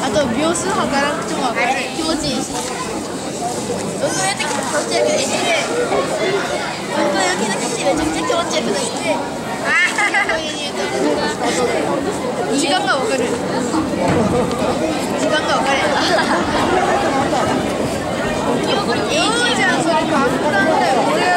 あと秒っち焼きのきしめちゃくちゃ気持ちよくできて。時間がわかる。時間がわかる。いいじゃんそれ簡単だよ俺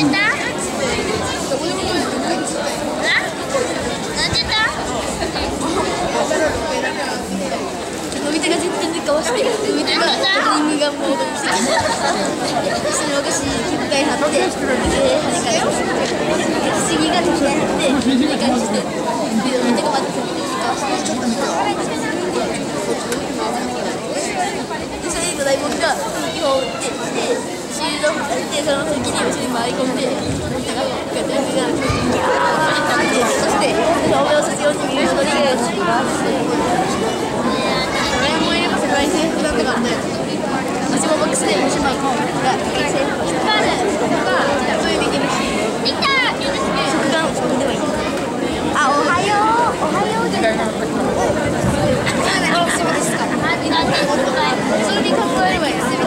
飲み手が全然でかわして飲み手がリングがもうしてきて私の昔1回張ってで跳ね返して次が1回張って跳ね返してで飲み手がまた全然でかわしてでそれでドラえもんが基本を打ってでシールドを張ってその時に後ろに回り込んで飲み手がこうやってやってそしてお目をさせように見る踊りがします世界征服だったか。らね私もボックスで吉村が世界征服とか。そういうできるしできた食玩を作ってもいいあ、おはようおはようじゃないあ、すぐですか。それで考えればいいですよ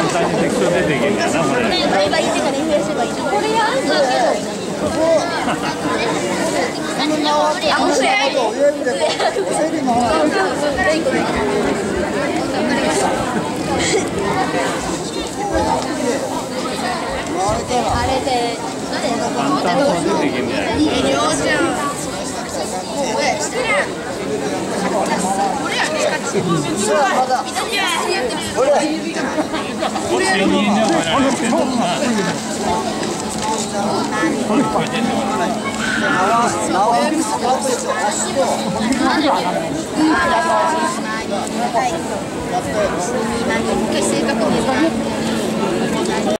簡単にテクスト出ていけんだなこれバイバイってかね増やせばいいこれやるんだけどあ、面白いあれ？で、簡単に出ていけんじゃないいいよじゃんもう親してる俺やねこっちにい。ながらやってんのな結成確認